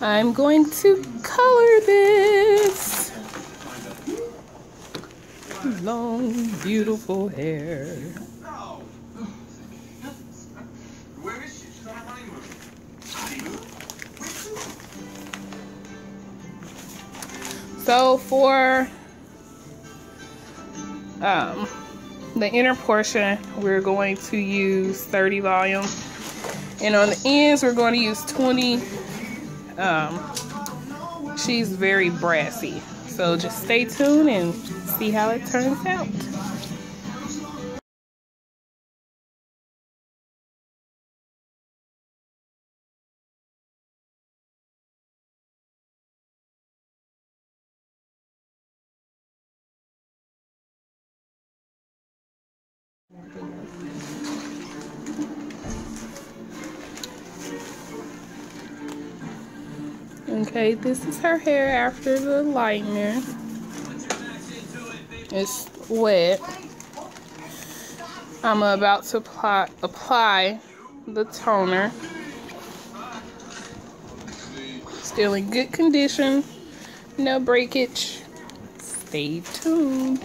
I'm going to color this. Long, beautiful hair. So for um, the inner portion, we're going to use 30 volume. And on the ends, we're going to use 20. Um, she's very brassy. So just stay tuned and see how it turns out. Okay, this is her hair after the lightener. It's wet. I'm about to apply, apply the toner. Still in good condition. No breakage. Stay tuned.